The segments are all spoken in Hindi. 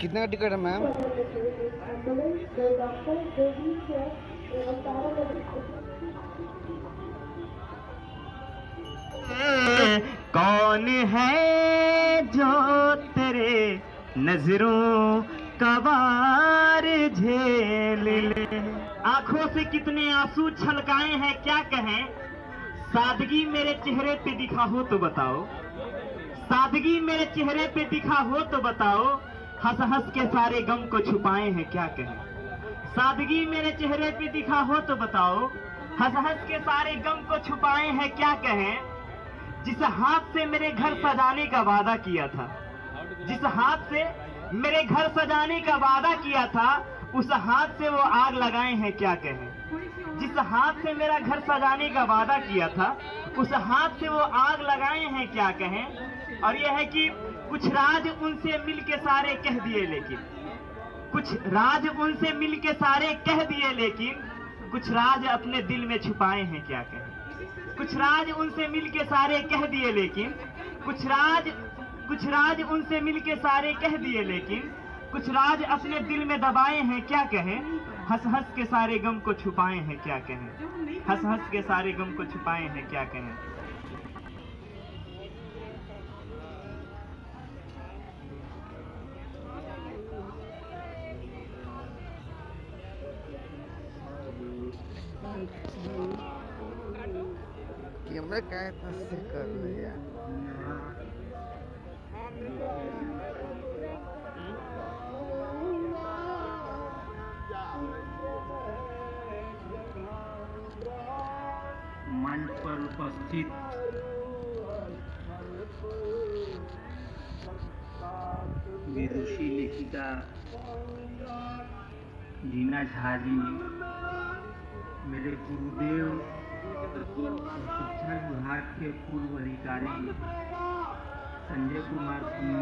कितने का टिकट है, मैम? कौन है जो तेरे नज़रों कबार झेल ले? आँखों से कितने आँसू छलकाए हैं, क्या कहें? सादगी मेरे चेहरे पे दिखा हो तो बताओ। सादगी मेरे चेहरे पे दिखा हो तो बताओ। हंस हंस के सारे गम को छुपाए हैं, क्या कहें? सादगी मेरे चेहरे पे दिखा हो तो बताओ हंस हंस के सारे गम को छुपाए हैं, क्या कहें? जिस हाथ से मेरे घर सजाने का वादा किया था, जिस हाथ से मेरे घर सजाने का वादा किया था, उस हाथ से वो आग लगाए हैं, क्या कहें? जिस हाथ से मेरा घर सजाने का वादा किया था, उस हाथ से वो आग लगाए हैं क्या कहें? और यह है कि कुछ राज उनसे मिल के सारे कह दिए लेकिन, कुछ राज उनसे मिल के सारे कह दिए लेकिन, कुछ राज अपने दिल में छुपाए हैं क्या कहें? कुछ राज उनसे मिल के सारे कह दिए लेकिन, कुछ राज कुछ राज उनसे मिल के सारे कह दिए लेकिन, कुछ राज अपने दिल में दबाए हैं क्या कहें? हंस हंस के सारे गम को छुपाए हैं क्या कहें? हंस हंस के सारे गम को छुपाए हैं क्या कहें? कैमरा क्या इतना से कर मंच पर उपस्थित। विदुषी लेखिका रीना झा जी मेरे गुरुदेव, शिक्षा विभाग के पूर्व अधिकारी, संजय कुमार सिंह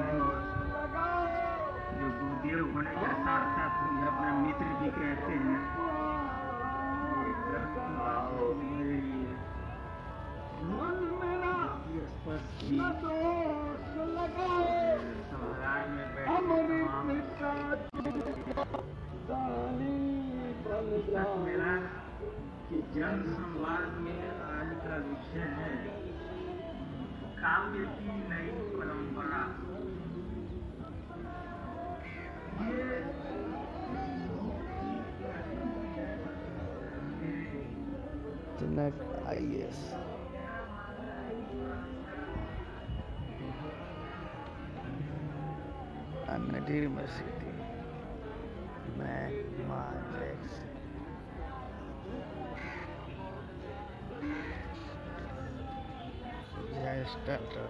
जो गुरुदेव होने के साथ साथ मुझे अपना मित्र भी कहते हैं। जन संवाद में आज का विषय है काव्य की नई परंपरा। ये आई एस नटी यूनिवर्सिटी मैं जैक्स जय स्टार्टर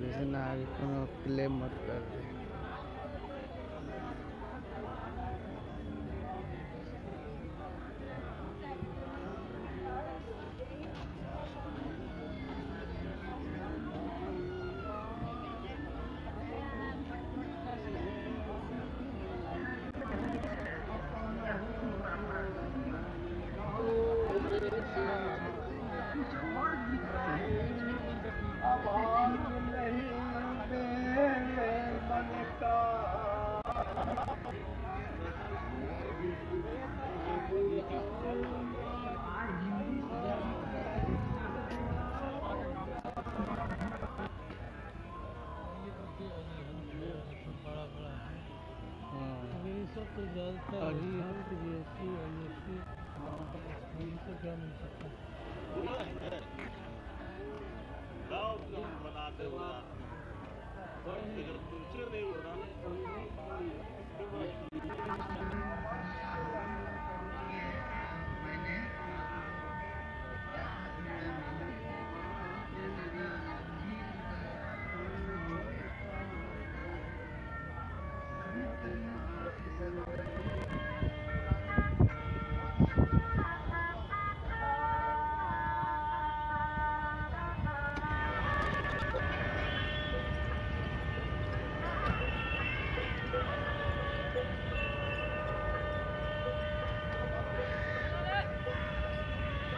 लेकिन आगे कोनो प्ले मत कर दे। वही G S T I S T इनसे क्या मिल सकता बनाते